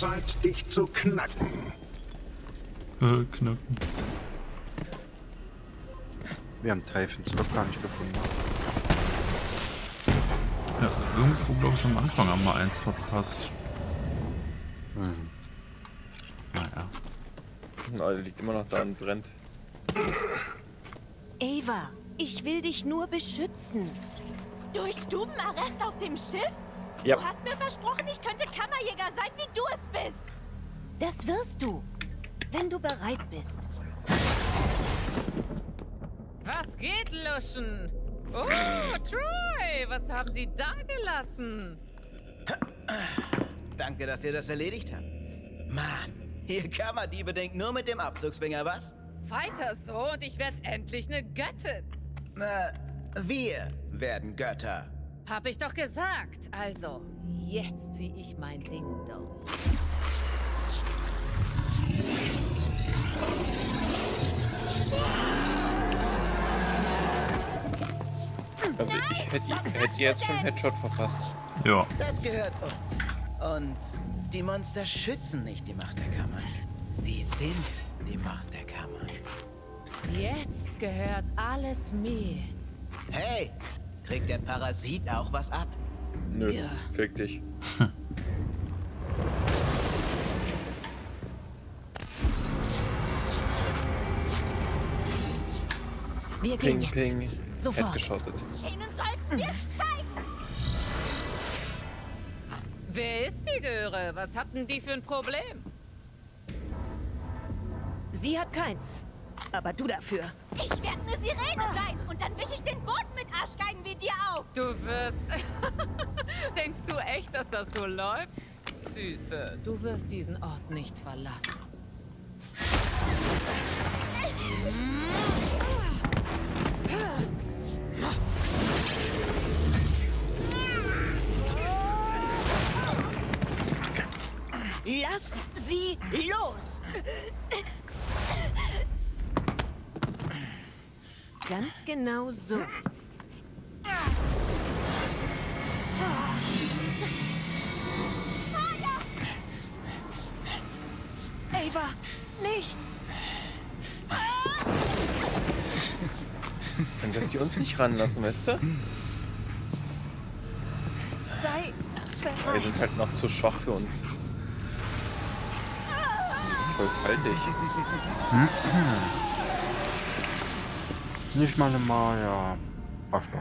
Zeit, dich zu knacken. Äh, knacken. Wir haben Typhons noch gar nicht gefunden. Ja, irgendwo, glaube ich, am Anfang haben wir eins verpasst. Hm. Naja. Na, der liegt immer noch da und brennt. Ava, ich will dich nur beschützen. Durch Stubenarrest auf dem Schiff? Ja. Du hast mir versprochen, ich könnte Kammerjäger sein, wie du es bist. Das wirst du, wenn du bereit bist. Was geht, Luschen? Oh, Troy, was haben Sie da gelassen? Danke, dass ihr das erledigt habt. Mann, ihr Kammerdiebe denkt nur mit dem Abzugsfinger, was? Weiter so und ich werde endlich eine Göttin. Na, wir werden Götter. Hab ich doch gesagt. Also, jetzt zieh ich mein Ding durch. Also ich hätte, hätte jetzt schon Headshot verpasst. Ja. Das gehört uns. Und die Monster schützen nicht die Macht der Kammer. Sie sind die Macht der Kammer. Jetzt gehört alles mir. Hey, kriegt der Parasit auch was ab? Nö, Ja. fick dich. Wir gehen Ping, jetzt. ping. Sofort. Headgeschottet. Ihnen sollten wir es zeigen. Wer ist die Göre? Was hatten die für ein Problem? Sie hat keins. Aber du dafür. Ich werde eine Sirene sein und dann wische ich den Boden mit Arschgeigen wie dir auf. Du wirst... Denkst du echt, dass das so läuft? Süße, du wirst diesen Ort nicht verlassen. Lass sie los! Ganz genau so. Ava, nicht! Dann dass die uns nicht ranlassen, weißt du? Sei Wir bereit. sind halt noch zu schwach für uns. Voll faltig. Nicht mal eine Maya. Arschloch.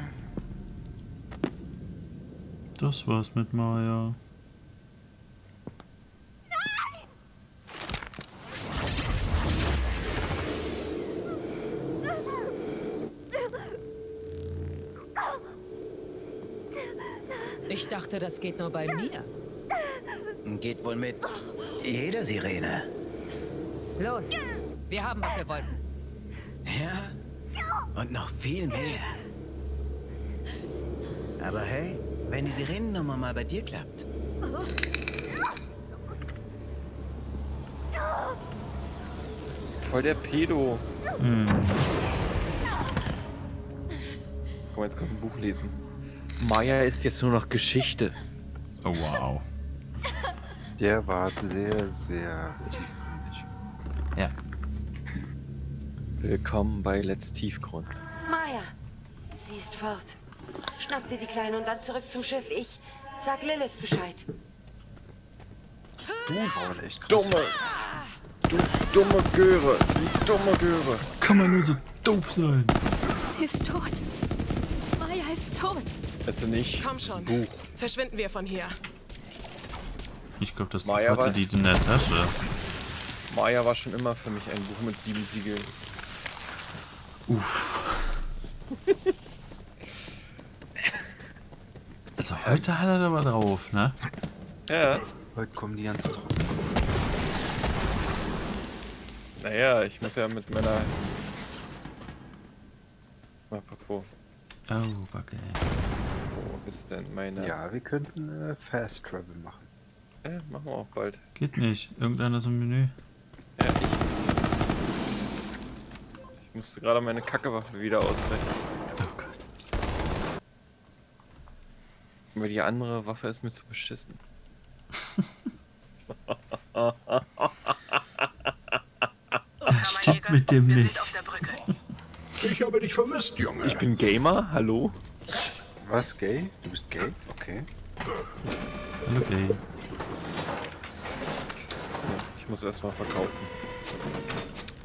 Das war's mit Maya. Ich dachte, das geht nur bei mir. Geht wohl mit. Jede Sirene. Los, wir haben, was wir wollten. Und noch viel mehr. Aber hey, Wenn die Sirenennummer mal bei dir klappt. Voll der Pedo. Hm. Komm, jetzt kannst du ein Buch lesen. Maya ist jetzt nur noch Geschichte. Oh wow. Der war sehr, sehr tiefgründig. Willkommen bei Let's Tiefgrund. Maya, sie ist fort. Schnapp dir die Kleine und dann zurück zum Schiff. Ich sag Lilith Bescheid. Du echt krass. dumme. Du dumme Göre. Du dumme Göre. Kann man nur so doof sein? Sie ist tot. Maya ist tot. Weißt du nicht? Komm schon. Buch. Verschwinden wir von hier. Ich glaube, das Maya hatte war- die in der Tasche. Maya war schon immer für mich ein Buch mit sieben Siegeln. Uff. Also heute hat er aber drauf, ne? Ja. Heute kommen die ganz trocken. Naja, ich muss ja mit meiner... Apropos, Oh, Backe. wo ist denn meine... Ja, wir könnten äh, Fast Travel machen. Äh, machen wir auch bald. Geht nicht. Irgendeiner ist im Menü. Ja, ich... Ich musste gerade meine Kackewaffe wieder ausrechnen. Oh Gott. Weil die andere Waffe ist mir zu beschissen. Er stimmt mit dem nicht. Ich habe dich vermisst, Junge. Ich bin Gamer, hallo? Was, gay? Du bist gay? Okay. Hallo, gay. Ich muss erstmal verkaufen.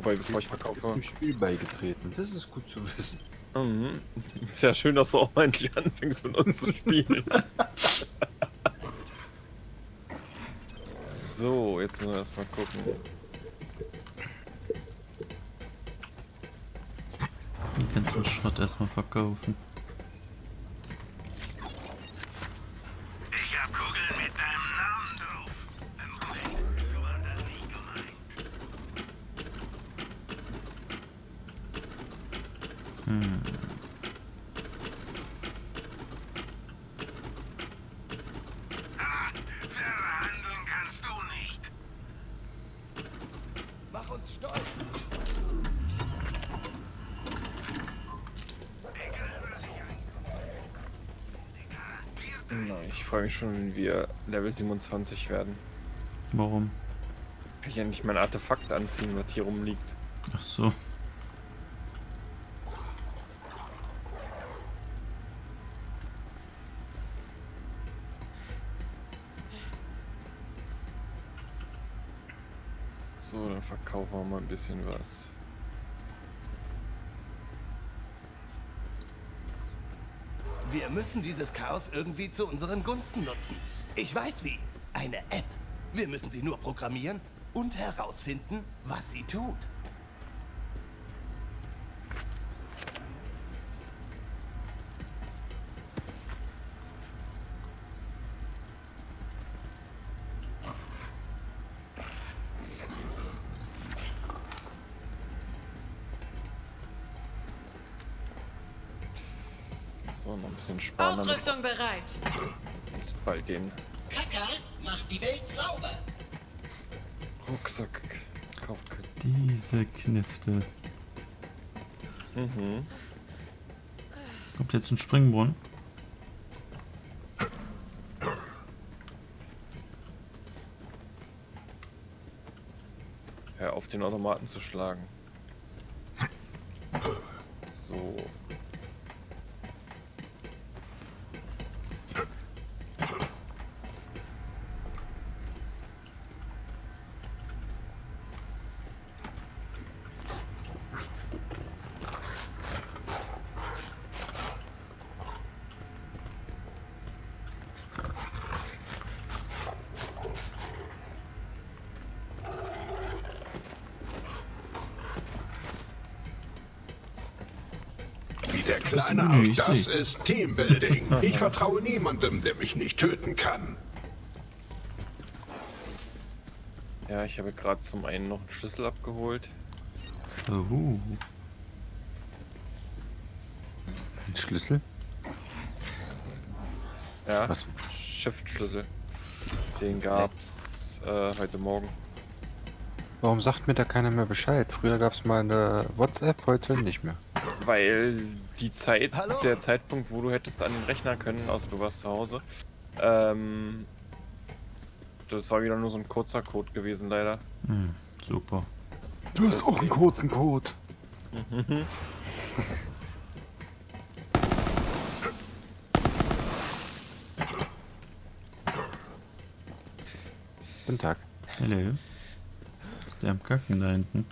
Wobei, bevor ich verkaufe. dem Spiel beigetreten. Das ist gut zu wissen. Mhm. Ist ja schön, dass du auch endlich anfängst mit uns zu spielen. so, jetzt müssen wir erstmal gucken. Den ganzen Schrott erstmal verkaufen. Ich hab Kugeln mit deinem Namen drauf. So war das nicht gemeint. Verhandeln kannst du nicht. Mach uns stolz. Na, ich freue mich schon, wenn wir Level 27 werden. Warum? Kann ich ja nicht mein Artefakt anziehen, was hier rumliegt. Ach. So, bisschen was. Wir müssen dieses Chaos irgendwie zu unseren Gunsten nutzen. Ich weiß wie. Eine App. Wir müssen sie nur programmieren und herausfinden, was sie tut. So, noch ein bisschen sparen, damit Ausrüstung bereit. es bald gehen. Kaka macht die Welt sauber. Rucksack können. Diese Knifte. Mhm. Kommt jetzt ein Springbrunnen? Hör auf, den Automaten zu schlagen. So. Wie der Das Kleine ich das ist Teambuilding. Ich vertraue niemandem, der mich nicht töten kann. Ja, ich habe gerade zum einen noch einen Schlüssel abgeholt. Oh. Ein Schlüssel? Ja, Was? Shift-Schlüssel. Den gab's äh, heute Morgen. Warum sagt mir da keiner mehr Bescheid? Früher gab es mal eine WhatsApp, heute nicht mehr. Weil die Zeit, Hallo? der Zeitpunkt, wo du hättest an den Rechner können, außer du warst zu Hause, ähm, das war wieder nur so ein kurzer Code gewesen, leider. Hm, super. Du hast auch einen kurzen Code. Guten Tag. Hallo. Ist der am Kacken da hinten?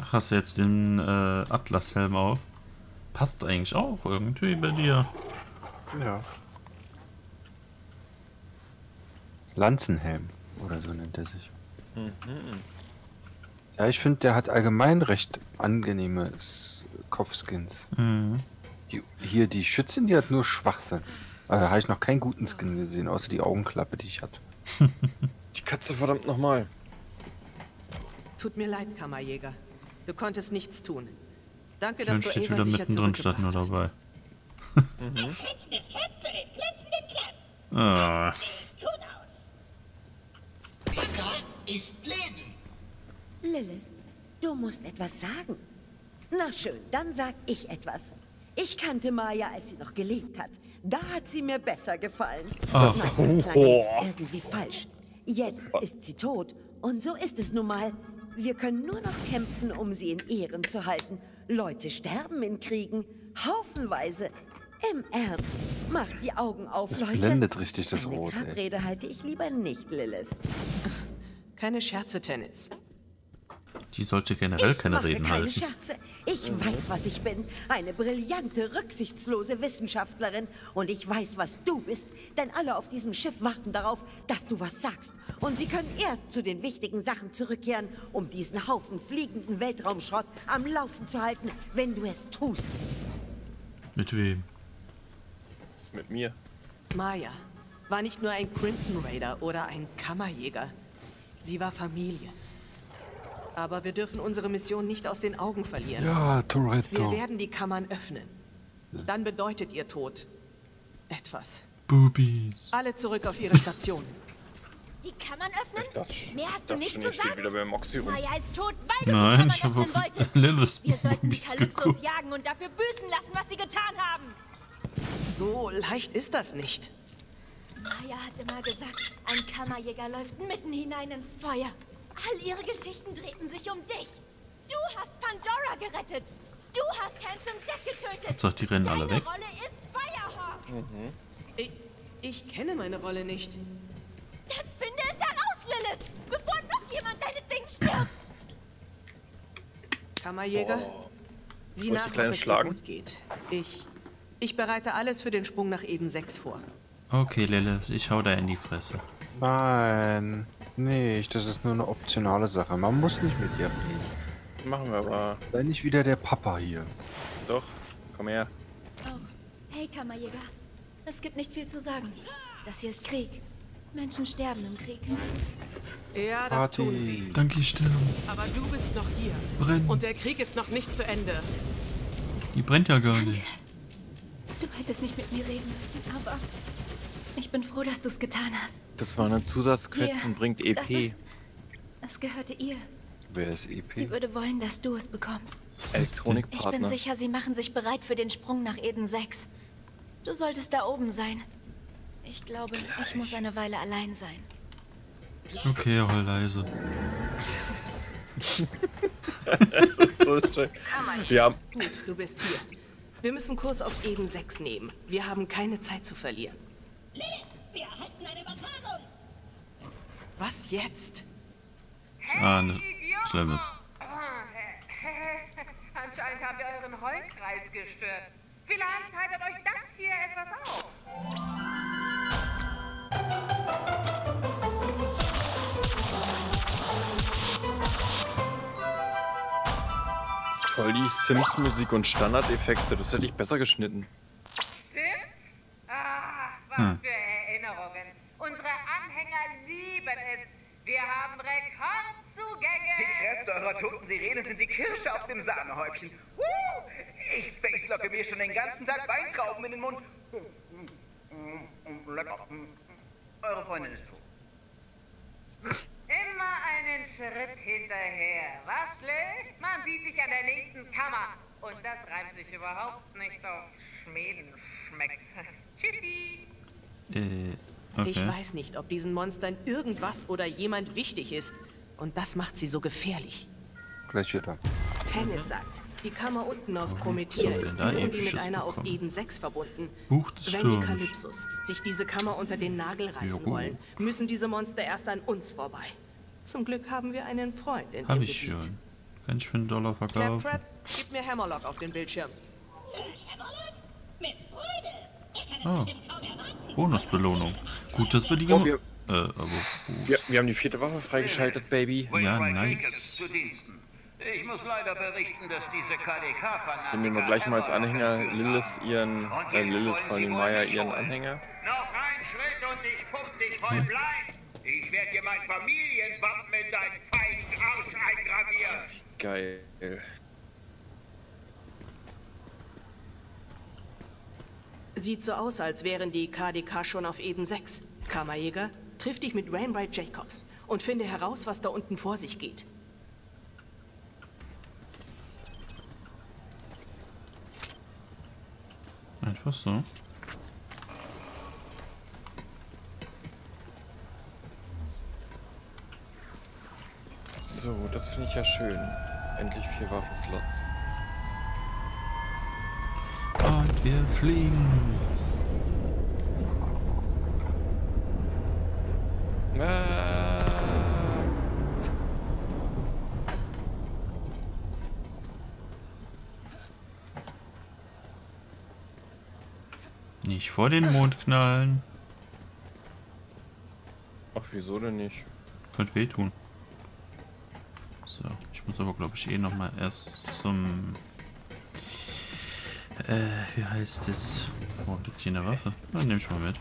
Ach, hast du jetzt den äh, Atlas-Helm auf? Passt eigentlich auch irgendwie bei dir. Ja. Lanzenhelm oder so nennt er sich. Mhm. Ja, ich finde, der hat allgemein recht angenehme Kopfskins. Mhm. Die, hier, die Schützin, die hat nur Schwachsinn. Also, da habe ich noch keinen guten Skin gesehen, außer die Augenklappe, die ich hatte. Die Katze verdammt nochmal. Tut mir leid, Kammerjäger. Du konntest nichts tun. Danke, dass Dann du steht Eva wieder sicher mittendrin statt nur dabei. ah, Ist Leben. Lilith, du musst etwas sagen. Na schön, dann sag ich etwas. Ich kannte Maya, als sie noch gelebt hat. Da hat sie mir besser gefallen. Ach. Nein, das klang Oh. jetzt irgendwie falsch. Jetzt ist sie tot. Und so ist es nun mal. Wir können nur noch kämpfen, um sie in Ehren zu halten. Leute sterben in Kriegen. Haufenweise. Im Ernst. Macht die Augen auf, Das Leute. blendet richtig das Eine Rot, ey. Grabrede halte ich lieber nicht, Lilith. Keine Scherze, Tennis. Die sollte generell keine Mache Reden keine halten. Scherze. Ich weiß, was ich bin. Eine brillante, rücksichtslose Wissenschaftlerin. Und ich weiß, was du bist. Denn alle auf diesem Schiff warten darauf, dass du was sagst. Und sie können erst zu den wichtigen Sachen zurückkehren, um diesen Haufen fliegenden Weltraumschrott am Laufen zu halten, wenn du es tust. Mit wem? Mit mir. Maya war nicht nur ein Crimson Raider oder ein Kammerjäger. Sie war Familie. Aber wir dürfen unsere Mission nicht aus den Augen verlieren. Ja, Wir Toretto. werden die Kammern öffnen. Dann bedeutet ihr Tod etwas. Boobies. Alle zurück auf ihre Station. Die Kammern öffnen? Ich dachte, Mehr hast du nicht schon, zu sagen? wieder bei Moxie rum. Maya ist tot, weil du Nein, die ich Kammern öffnen auf wolltest. Wir sollten die Kalypsos jagen und dafür büßen lassen, was sie getan haben. So leicht ist das nicht. Maya hat immer gesagt, ein Kammerjäger läuft mitten hinein ins Feuer. All ihre Geschichten drehten sich um dich. Du hast Pandora gerettet. Du hast Handsome Jack getötet. Hauptsache, die rennen alle Deine weg. Rolle ist Firehawk. Ich, ich kenne meine Rolle nicht. Dann finde es heraus, Lilith, bevor noch jemand deinetwegen stirbt. Kammerjäger, sieh Soll ich nach, ob es gut geht. Ich, ich bereite alles für den Sprung nach Eden 6 vor. Okay, Lilith, ich hau da in die Fresse. Nein, nicht. Das ist nur eine optionale Sache. Man muss nicht mit ihr reden. Machen wir aber. Sei nicht wieder der Papa hier. Doch, komm her. Oh, hey Kammerjäger. Es gibt nicht viel zu sagen. Das hier ist Krieg. Menschen sterben im Krieg. Ja, das Party. tun sie. Danke, Stirn. Aber du bist noch hier. Brenn. Und der Krieg ist noch nicht zu Ende. Die brennt ja gar nicht. Du hättest nicht mit mir reden müssen, aber ich bin froh, dass du es getan hast. Das war eine Zusatzquest und bringt E Das EP. ist. Es gehörte ihr. Wer ist E Sie EP? würde wollen, dass du es bekommst. Ich bin Elektronikpartner. sicher, sie machen sich bereit für den Sprung nach Eden 6. Du solltest da oben sein. Ich glaube, ich muss eine Weile allein sein. Okay, heul leise. so schön. Wir haben. Gut, du bist hier. Wir müssen Kurs auf Eden 6 nehmen. Wir haben keine Zeit zu verlieren. Wir erhalten eine Übertragung. Was jetzt? Ah, ne, Schlimmes. Anscheinend habt ihr euren Heulkreis gestört. Vielleicht haltet euch das hier etwas auf. Voll die Sims-Musik und Standardeffekte. Das hätte ich besser geschnitten. Was Hm. für Erinnerungen. Unsere Anhänger lieben es. Wir haben Rekordzugänge. Die Kräfte eurer toten Sirene sind die Kirsche auf dem Sahnehäubchen. Uh, ich facelocke mir schon den ganzen Tag Weintrauben in den Mund. Lecker. Eure Freundin ist tot. Immer einen Schritt hinterher. Was, Liv? Man sieht sich an der nächsten Kammer. Und das reimt sich überhaupt nicht auf Schmedenschmecks. Tschüssi. Äh, Ich okay. weiß nicht, ob diesen Monstern irgendwas oder jemand wichtig ist. Und das macht sie so gefährlich. Gleich wieder. Tennis sagt, die Kammer unten auf denn ist irgendwie mit einer auf bekommen? Eden 6 verbunden. Buch des Wenn die Sturms. Kalypsos sich diese Kammer unter den Nagel reißen Jo. wollen, müssen diese Monster erst an uns vorbei. Zum Glück haben wir einen Freund in Hab dem ich Gebiet. schon. Kann ich für einen Dollar verkaufen? Claptrap, gib mir Hammerlock auf den Bildschirm. Oh. Bonusbelohnung. Gut, dass wir die Oh, wir- Äh, aber gut. Wir, wir haben die vierte Waffe freigeschaltet, Baby. Ja, nice. Ich muss leider berichten, dass diese KDK-Fanatiker... Sind wir mal gleich mal als Anhänger Lilith ihren, äh, Lilith allem wohl Maya ihren. Anhänger. Noch ein Schritt und ich pump dich voll Blei. Ich werde dir mein Familienwappen in deinen feigen Arsch eingravieren. Geil. Sieht so aus, als wären die KDK schon auf Eden 6. Kammerjäger, triff dich mit Rainbright Jacobs und finde heraus, was da unten vor sich geht. Einfach so. So, das finde ich ja schön. Endlich vier Waffenslots. Und wir fliegen. Ah, Nicht vor den Mond knallen. ach, wieso denn nicht? Könnte wehtun. So, ich muss aber glaube ich eh noch mal erst zum... Äh, wie heißt es? Wo liegt hier eine Waffe? Dann nehme ich mal mit.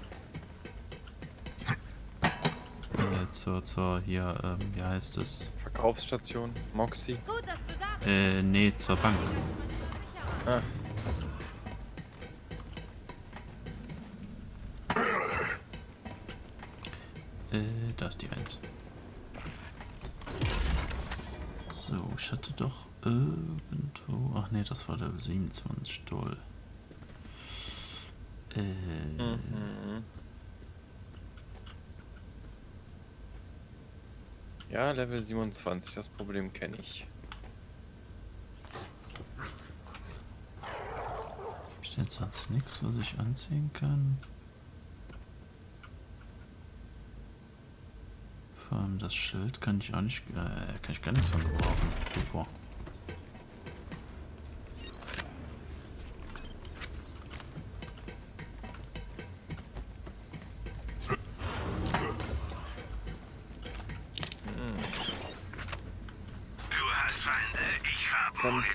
Äh, zur, zur, hier, ähm, wie heißt es? Verkaufsstation, Moxie. Gut, dass du da bist. Äh, nee, zur Bank. Ah. Äh, da ist die 1. So, ich hatte doch irgendwo... Ach nee, das war der 27 Doll. Äh, Mhm. Ja, Level 27, das Problem kenne ich. steht sonst nichts, was ich anziehen kann. Vor allem das Schild kann ich auch nicht... Äh, kann ich gar nichts von gebrauchen. Super.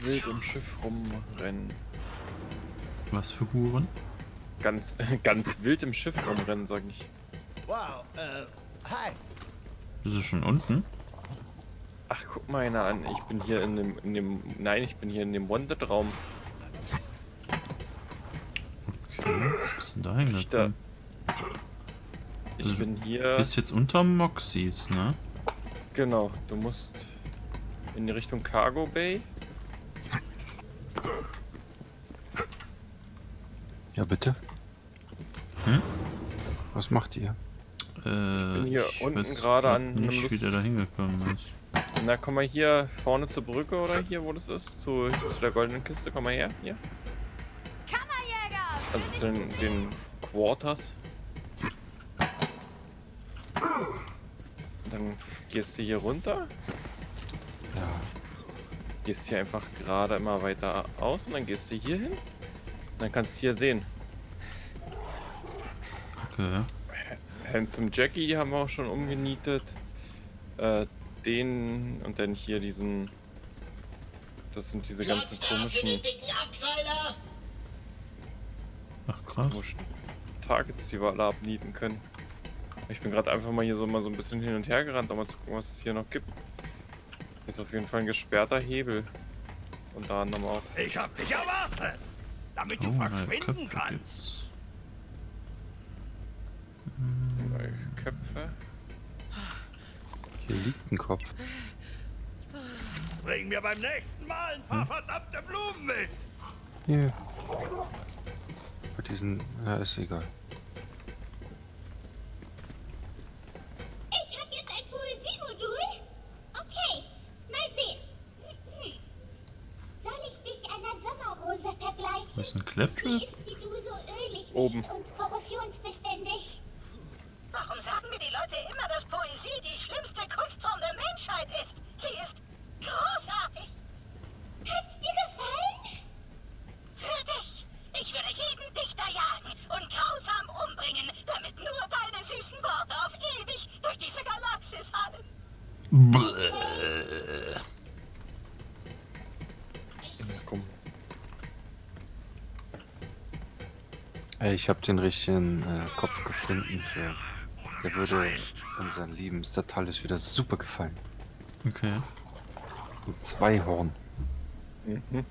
Wild im Schiff rumrennen. Was für Huren? Ganz, ganz wild im Schiff rumrennen, sag ich. Wow, äh, hi. Bist du schon unten? Ach, guck mal einer an. Ich bin hier in dem, in dem, nein, ich bin hier in dem Wanted-Raum. Okay, wo bist denn da hingekommen? Ich Also, bin hier. Bist jetzt unter Moxies, ne? Genau, du musst in die Richtung Cargo Bay. Ja, bitte. Hm? Was macht ihr? Äh, ich bin hier unten gerade an einem nicht, wie Lust- der da hingekommen ist. Na, komm mal hier vorne zur Brücke oder hier, wo das ist, zu, zu der goldenen Kiste. Komm mal her, hier. Also zu den, den Quarters. Und dann gehst du hier runter. Ja. Gehst hier einfach gerade immer weiter aus und dann gehst du hier hin. Dann kannst du hier sehen. Okay. Handsome Jackie die haben wir auch schon umgenietet. Äh, den und dann hier diesen. Das sind diese ganzen komischen, Ach krass. komischen Targets, die wir alle abnieten können. Ich bin gerade einfach mal hier so mal so ein bisschen hin und her gerannt, um mal zu gucken, was es hier noch gibt. Ist auf jeden Fall ein gesperrter Hebel. Unter anderem auch. Ich hab dich erwartet, damit du Oh, verschwinden Köpfe kannst. gibt's. Neue Köpfe. Hier liegt ein Kopf. Bring mir beim nächsten Mal ein paar verdammte Blumen mit. Hier. Bei diesen. Ja, ist egal. Ich hab jetzt ein Poesiemodul? Okay, mal sehen. Hm. Soll ich dich einer Sommerrose vergleichen? Wo ist ein Die Claptrap? ist wie du so ölig Oben. nicht und korrosionsbeständig. Warum sagen mir die Leute immer, dass Poesie die schlimmste Kunstform der Menschheit ist? Sie ist großartig. Hat's dir gefallen? Für dich. Ich würde jeden Dichter jagen und grausam umbringen, damit nur deine süßen Worte auf ewig durch diese Galaxis hallen. Bäh. Ja, komm. Ey, ich habe den richtigen äh, Kopf gefunden für. Der würde unseren lieben Statalis wieder super gefallen. Okay. Mit zwei Horn. Mhm.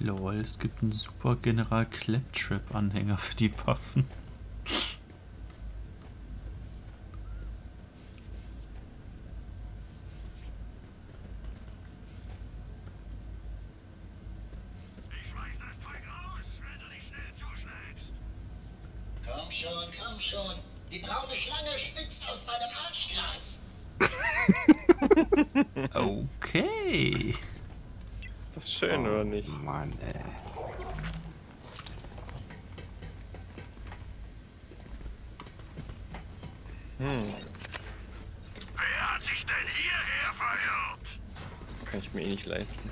Lol, es gibt einen super General Claptrap Anhänger für die Waffen. Schon, komm schon. Die braune Schlange spitzt aus meinem Arschgras. Okay. Ist das schön, oder nicht? Mann, ey. Hm, Wer hat sich denn hierher verirrt? kann ich mir eh nicht leisten.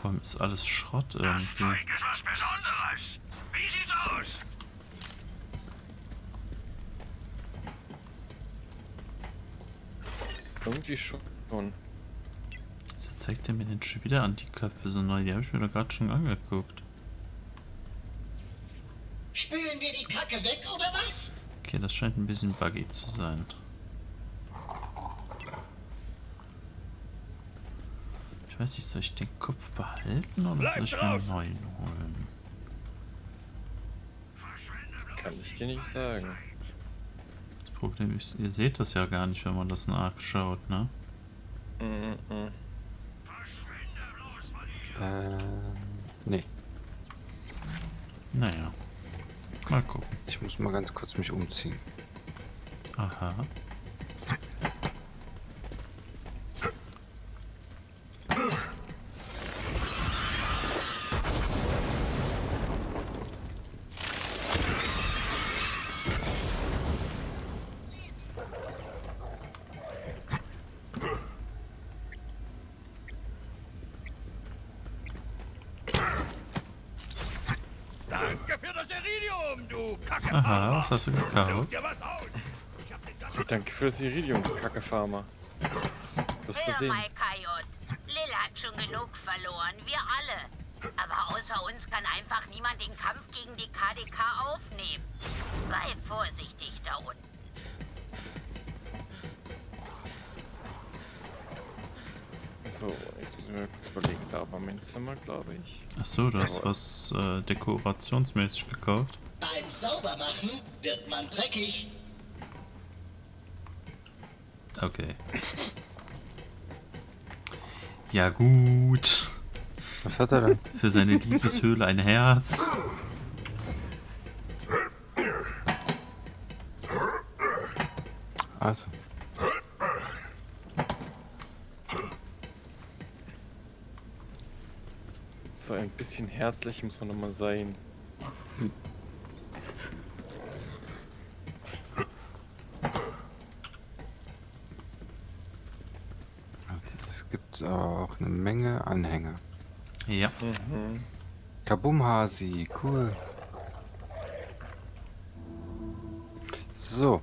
Vor allem ist alles Schrott irgendwie. Zeug ist was Besonderes. Wie sieht's aus? Irgendwie schon. Wieso zeigt er mir denn schon wieder an die Köpfe so neu? Die habe ich mir doch gerade schon angeguckt. Spülen wir die Kacke weg, oder was? Okay, das scheint ein bisschen buggy zu sein. Ich weiß nicht, soll ich den Kopf behalten oder Bleib soll ich mir einen neuen holen? Kann ich dir nicht sagen. Problem ist, ihr seht das ja gar nicht, wenn man das nachschaut, ne? Mhm, mhm. Ähm, nee. Naja. Mal gucken. Ich muss mal ganz kurz mich umziehen. Aha. Aha, was hast du gekauft? Danke für das Iridium, Kacke Farmer. Das zu Hör sehen. mal, Kajot. Lil hat schon genug verloren, wir alle. Aber außer uns kann einfach niemand den Kampf gegen die KDK aufnehmen. Sei vorsichtig da unten. So, jetzt müssen wir kurz überlegen. Da war mein Zimmer, glaube ich. Achso, du hast Aber- was äh, dekorationsmäßig gekauft. Beim Saubermachen wird man dreckig. Okay. Ja gut. Was hat er denn? Für seine Liebeshöhle ein Herz. Also, So ein bisschen herzlich muss man noch mal sein. also es gibt auch eine Menge Anhänger. Ja. Mhm. Kabum Hasi, cool. So.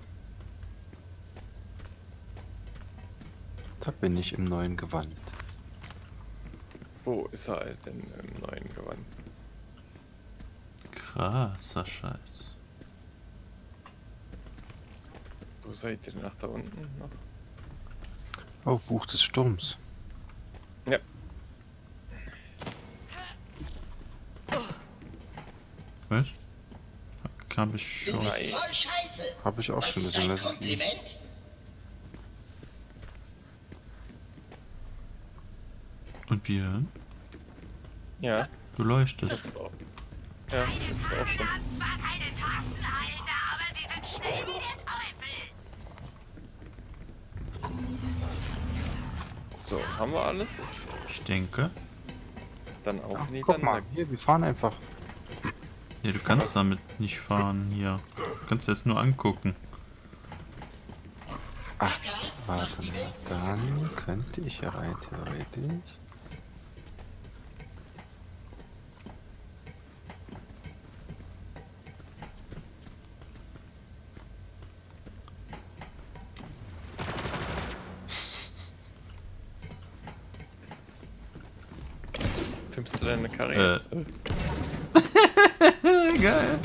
Da bin ich im neuen Gewand. Wo ist er denn im neuen Gewand? Krasser Scheiß. Wo seid ihr denn? Nach da unten noch? Oh, Buch des Sturms. Ja. Was? Kam ich schon. Habe ich auch Das schon liegt. Kompliment. Und Björn? Ja. Du leuchtest. Ich hab's auch. Ja, ich hab's auch schon. So, haben wir alles? Ich denke. Dann auf Ach, in die guck mal, hier, wir fahren einfach. Nee, du kannst damit nicht fahren hier. Du kannst jetzt nur angucken. Ach, warte mal, dann könnte ich ja rein theoretisch. Pimpst du deine Karre Äh. jetzt? Geil.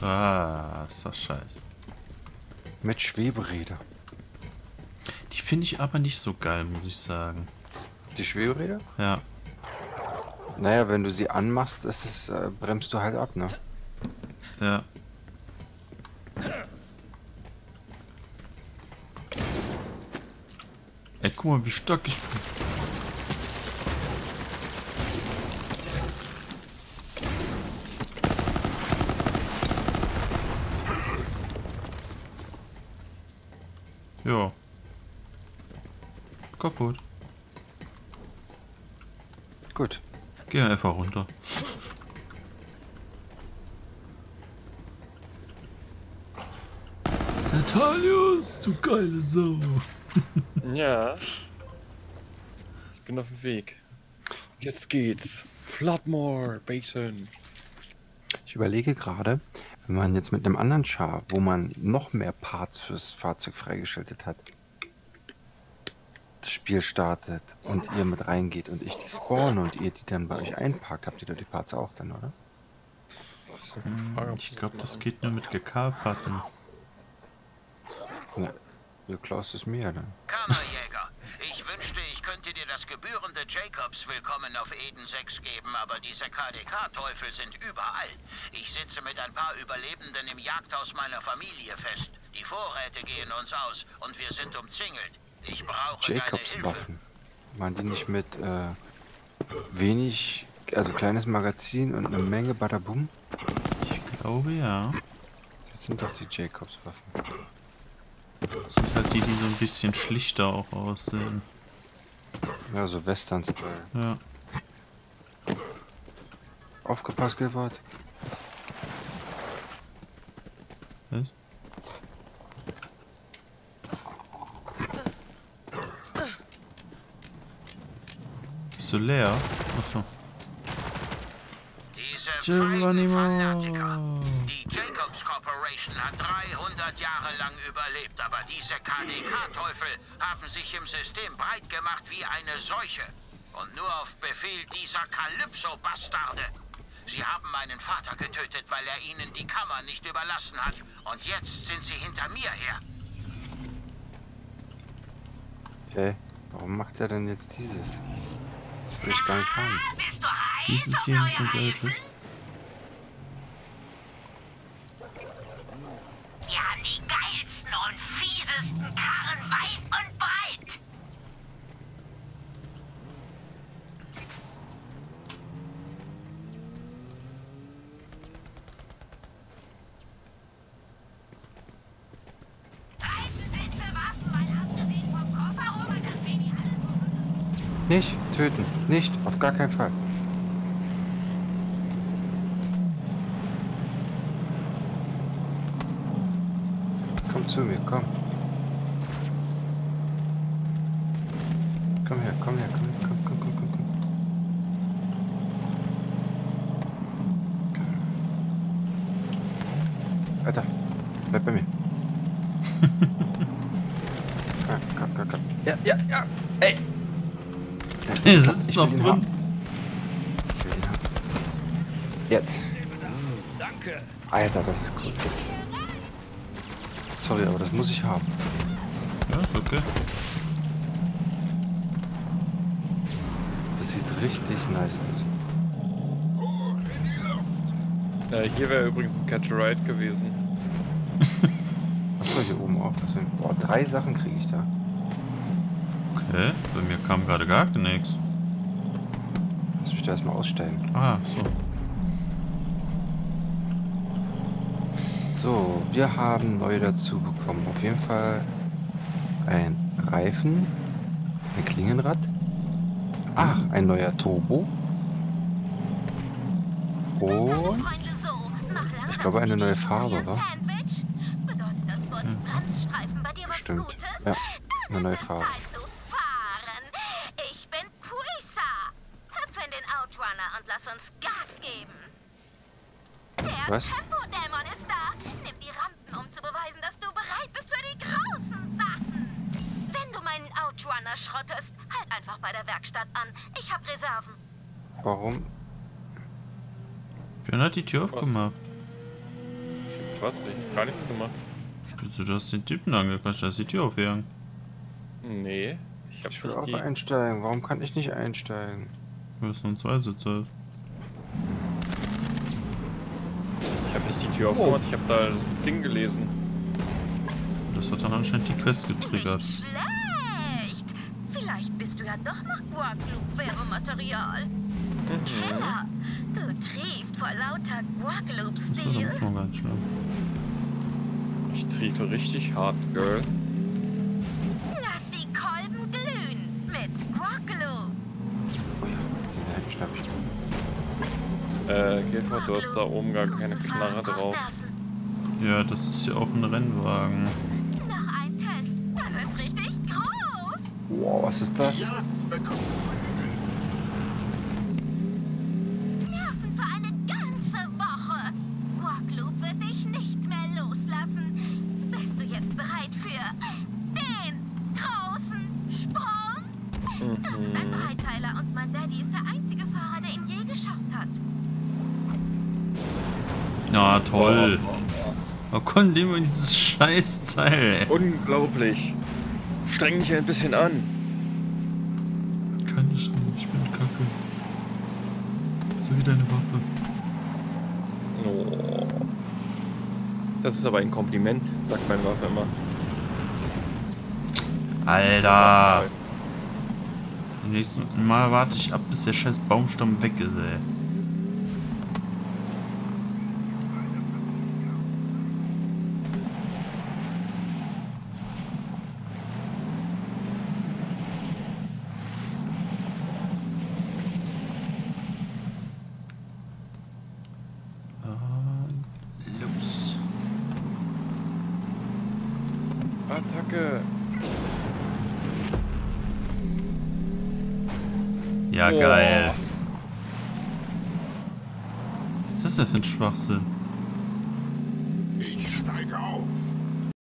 Krasser Scheiß. Mit Schweberäder. Die finde ich aber nicht so geil, muss ich sagen. Die Schweberäder? Ja. Naja, wenn du sie anmachst, ist es, äh, bremst du halt ab, ne? Ja. Ey, guck mal, wie stark ich bin. Ja. Kaputt. Gut. Geh einfach runter. Natalius, du geile Sau. Ja. Ich bin auf dem Weg. Jetzt geht's. Floodmore, Basin. Ich überlege gerade, wenn man jetzt mit einem anderen Char, wo man noch mehr Parts fürs Fahrzeug freigeschaltet hat, Spiel startet und ihr mit reingeht und ich die spawne und ihr die dann bei euch einpackt, habt ihr da die Parts auch dann, oder? Ich glaube, das geht nur mit GK-Karten. Ja, du klaust es mir dann. Kammerjäger, ich wünschte, ich könnte dir das gebührende Jacobs Willkommen auf Eden 6 geben, aber diese KDK-Teufel sind überall. Ich sitze mit ein paar Überlebenden im Jagdhaus meiner Familie fest. Die Vorräte gehen uns aus und wir sind umzingelt. Ich brauche deine Jacobs. Waffen. Waren die nicht mit äh, wenig, also kleines Magazin und eine Menge Badabum? Ich glaube ja. Das sind doch die Jacobs Waffen. Das sind halt die, die so ein bisschen schlichter auch aussehen. Ja, so Western-Style. Ja. Aufgepasst, Gilbert. Bist du leer? Achso. Diese Geronimo. Fanatiker. Die Jacobs Corporation hat 300 Jahre lang überlebt, aber diese KDK-Teufel haben sich im System breit gemacht wie eine Seuche. Und nur auf Befehl dieser Kalypso-Bastarde. Sie haben meinen Vater getötet, weil er ihnen die Kammer nicht überlassen hat. Und jetzt sind sie hinter mir her. Okay, warum macht er denn jetzt dieses? Das will ich gar nicht haben. Dieses hier sind welches? Wir haben die geilsten und fiesesten Karren weit und breit. Nicht töten. Nicht. Auf gar keinen Fall. Komm zu mir, komm. Komm her, komm her, komm her, komm, komm, komm, komm, komm. Alter, bleib bei mir. komm, komm, komm, komm. Ja, ja, ja. Ey. Er sitzt Ich noch drin. haben. Ich will ihn haben. Jetzt. Danke. Alter, das ist cool. Sorry, aber das muss ich haben. Ja, ist okay. Das sieht richtig nice aus. Äh, hier wäre übrigens ein Catch a Ride gewesen. Achso, hier oben auch. Boah, drei Sachen kriege ich da. Okay, bei mir kam gerade gar nichts. Lass mich da erstmal aussteigen. Ah, so. So, wir haben neu dazu bekommen. Auf jeden Fall ein Reifen, ein Klingenrad. Ach, ein neuer Turbo. Und ich glaube eine neue Farbe, wa? Was Stimmt. Ja, eine neue Farbe. Zeit zu fahren. Ich bin Quisa. Hüpfe in den Outrunner und lass uns Gas geben. Der Was? Tempodämon ist da. Nimm die Rampen, um zu beweisen, dass du bereit bist für die großen Sachen. Wenn du meinen Outrunner schrottest, halt einfach bei der Werkstatt an. Ich hab Reserven. Warum? Björn hat die Tür aufgemacht. Was? Ich hab gar nichts gemacht. Also, du hast den Typen angequatscht, da ist die Tür aufgegangen. Nee. Ich hab Ich will nicht auch die. einsteigen. Warum kann ich nicht einsteigen? Du hast nur zwei Sitze. Ich Tür aufgemacht. Ich habe da das Ding gelesen. Das hat dann anscheinend die Quest getriggert. Schlecht. Vielleicht bist du ja doch noch Guadeloupe-Werbematerial. Mhm. Keller, du triefst vor lauter Das ist noch ganz schlimm. Ich triefe richtig hart, Girl. Gilford, du hast da oben gar keine Knarre drauf. Ja, das ist ja auch ein Rennwagen. Noch ein Test, dann wird's richtig groß. Wow, was ist das? Nerven Nehmen wir dieses Scheißteil. Unglaublich. Streng dich ein bisschen an. Kann ich nicht, ich bin kacke. So wie deine Waffe. Oh. Das ist aber ein Kompliment, sagt meine Waffe immer. Alter. Im nächsten Mal warte ich ab, bis der scheiß Baumstamm weg ist, ey. Und Los. Attacke. Ja, Boah. geil. Was